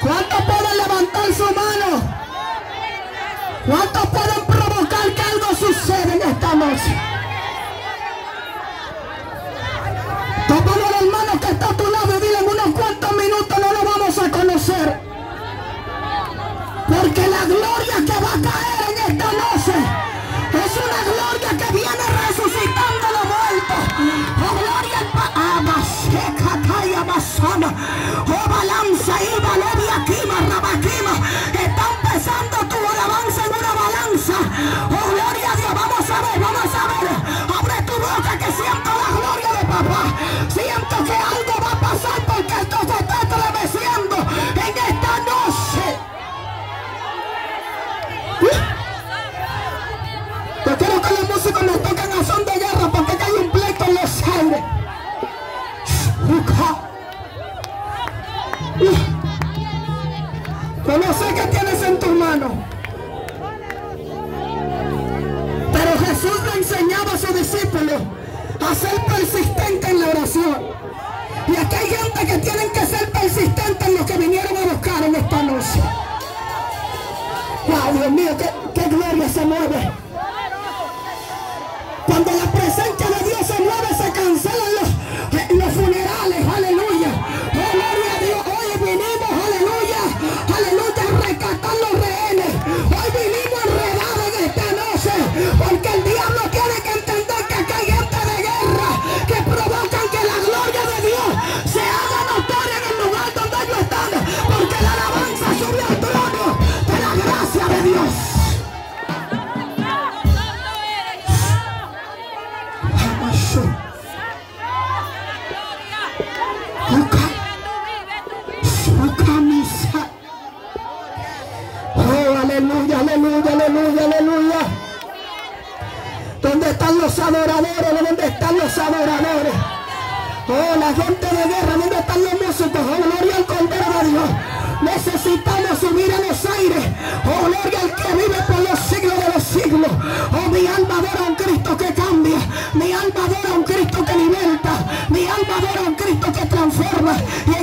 ¿Cuántos pueden levantar su mano? ¿Cuántos pueden provocar que algo suceda en esta noche? Tómalo al hermano que está a tu lado y dile en unos cuantos minutos no lo vamos a conocer. Porque la gloria que va a caer en esta noche es una gloria que viene resucitando los muertos. La gloria ah, a Basana. busca. No sé qué tienes en tus manos. Pero Jesús le enseñaba a sus discípulos a ser persistente en la oración. Y aquí hay gente que tienen que ser persistente en lo que vinieron a buscar en esta noche. Wow, Dios mío, qué, qué gloria se mueve. Cuando la presencia de Dios se mueve, se cancela adoradores. Oh, la gente de guerra, ¿dónde están los músicos? Oh, gloria al Cordero de Dios. Necesitamos subir a los aires. Oh, gloria al que vive por los siglos de los siglos. Oh, mi alma adora a un Cristo que cambia. Mi alma adora a un Cristo que liberta. Mi alma adora a un Cristo que transforma. Y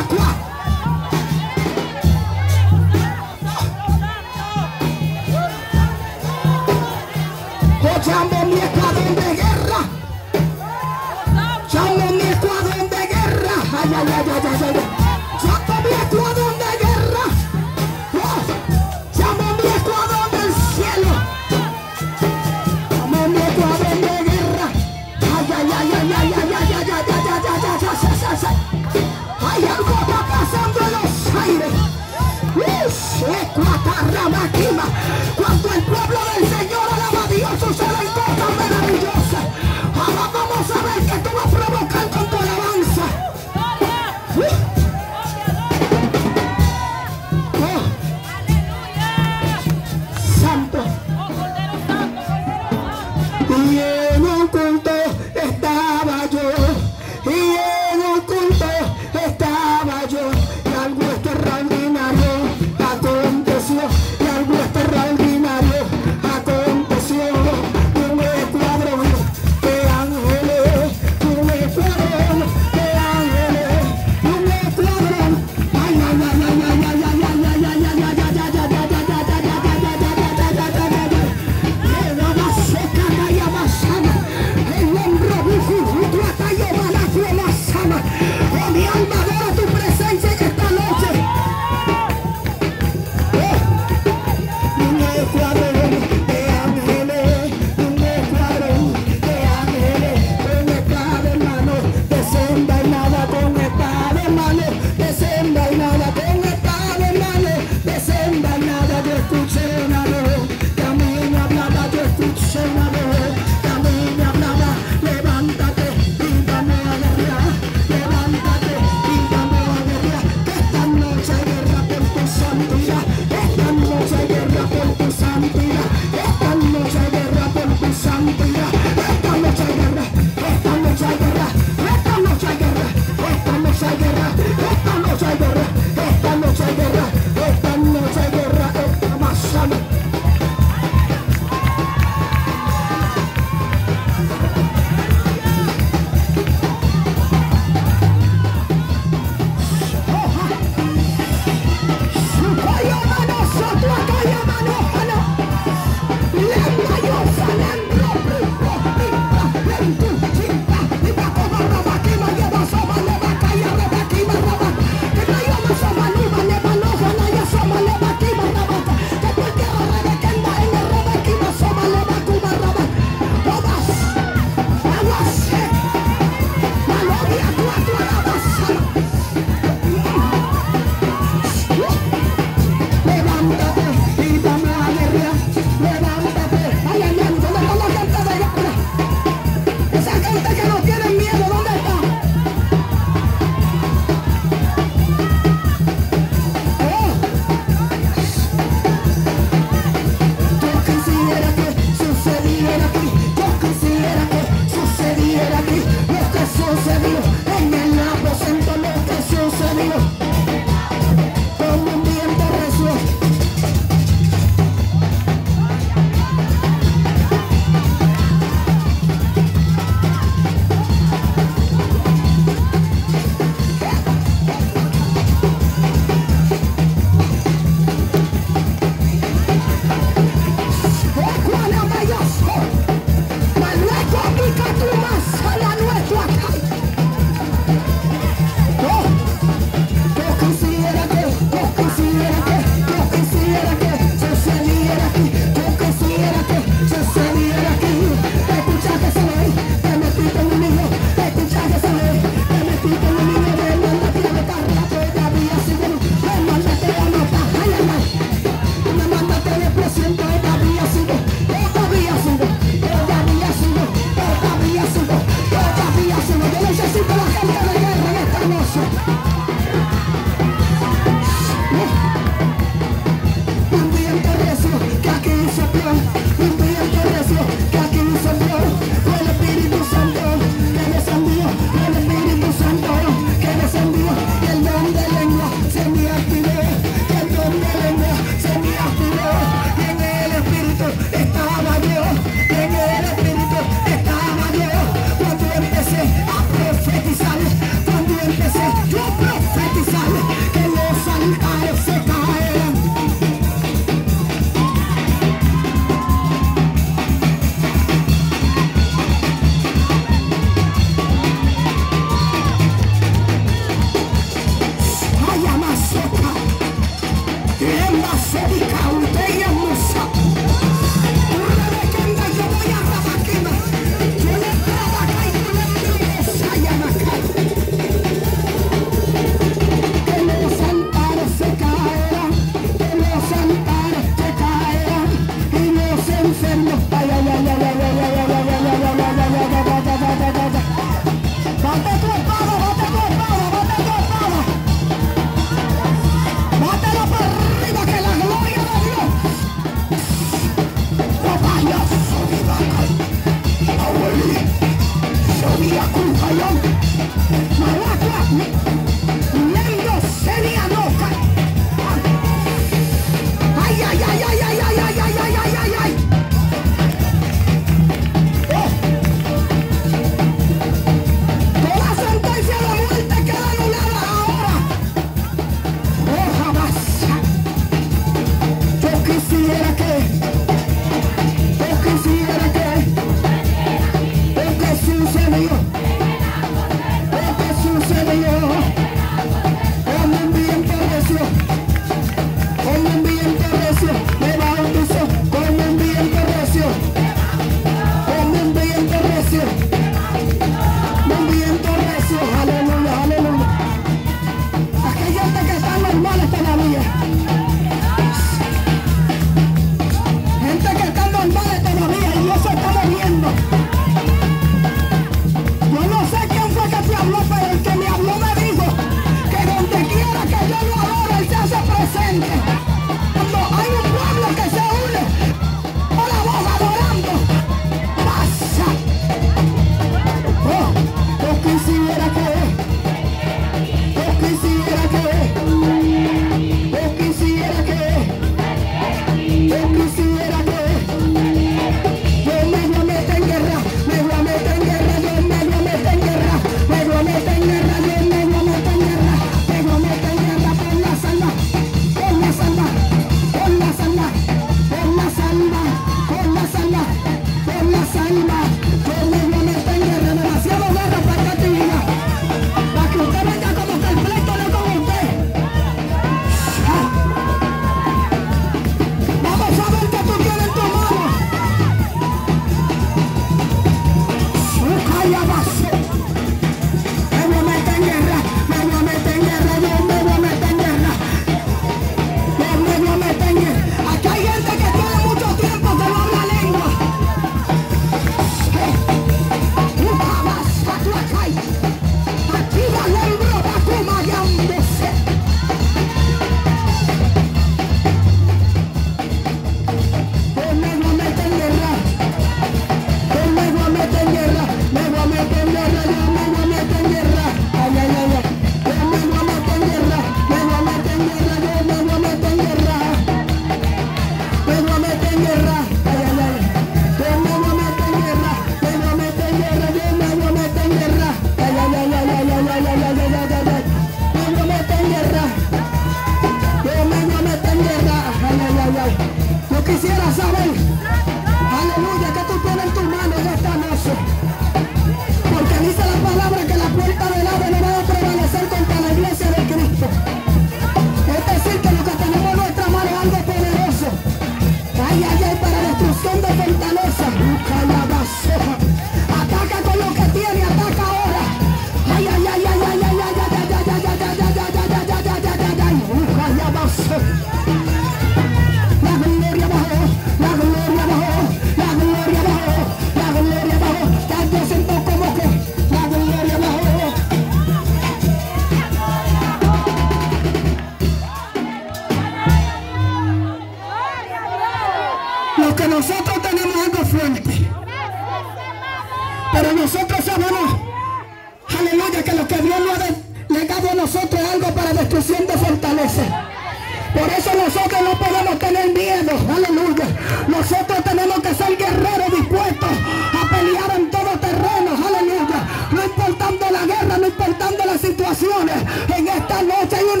Por eso nosotros no podemos tener miedo. Aleluya. Nosotros tenemos que ser guerreros dispuestos a pelear en todo terreno. Aleluya. No importando la guerra, no importando las situaciones. En esta noche hay un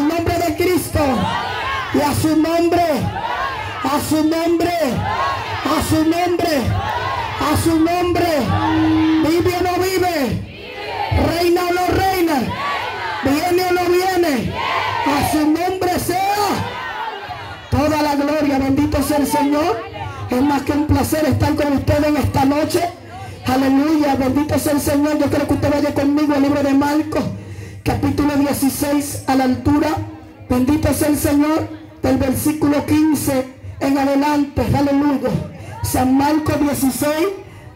al nombre de Cristo, y a su nombre, a su nombre, a su nombre, a su nombre, vive o no vive, reina o no reina, viene o no viene, a su nombre sea toda la gloria, bendito sea el Señor. Es más que un placer estar con ustedes en esta noche. Aleluya, bendito sea el Señor. Yo quiero que usted vaya conmigo al libro de Marcos, capítulo 16, a la altura. Bendito sea el Señor, del versículo 15 en adelante. Aleluya. San Marcos 16,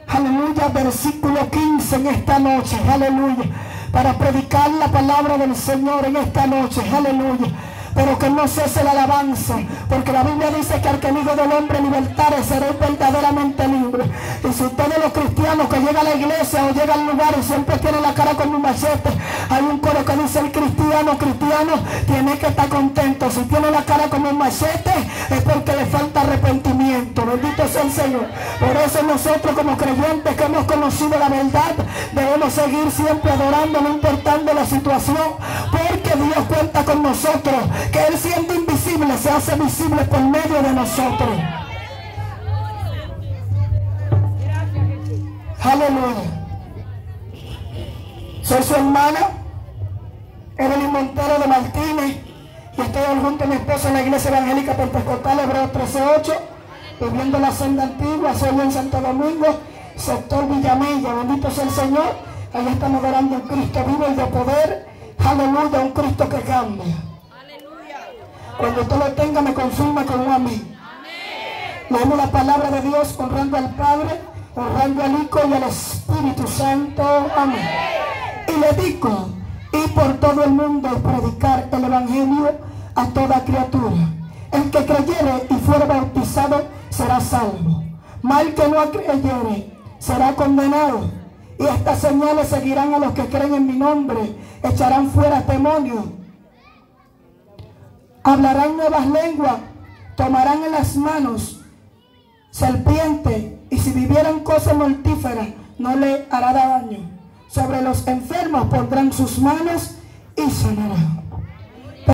aleluya, versículo 15 en esta noche. Aleluya. Para predicar la palabra del Señor en esta noche. Aleluya pero que no cese la alabanza, porque la Biblia dice que al que Hijo del Hombre libertare seréis verdaderamente libre. Y si ustedes los cristianos que llegan a la iglesia o llegan al lugar y siempre tienen la cara con un machete, hay un coro que dice el cristiano, cristiano, tiene que estar contento. Si tiene la cara como un machete, es porque le falta arrepentimiento. Bendito sea el Señor. Por eso nosotros como creyentes que hemos conocido la verdad, debemos seguir siempre adorando, no importando la situación, porque Dios cuenta con nosotros que Él siendo invisible se hace visible por medio de nosotros. Aleluya. Soy su hermana, Evelyn Montero de Martínez, y estoy junto a mi esposa en la iglesia evangélica pentecostal Hebreos 13.8, viviendo la senda antigua, soy en Santo Domingo, sector Villamella, bendito sea el Señor, allá estamos adorando un Cristo vivo y de poder, aleluya, un Cristo que cambia. Cuando usted lo tenga, me confirma con un amén. Leemos la palabra de Dios honrando al Padre, honrando al Hijo y al Espíritu Santo. Amén. Y le digo, y por todo el mundo predicar el Evangelio a toda criatura. El que creyere y fuere bautizado será salvo. Mal que no creyere será condenado. Y estas señales seguirán a los que creen en mi nombre. Echarán fuera demonios hablarán nuevas lenguas, tomarán en las manos serpiente y si vivieran cosas mortíferas no le hará daño. Sobre los enfermos pondrán sus manos y sanarán.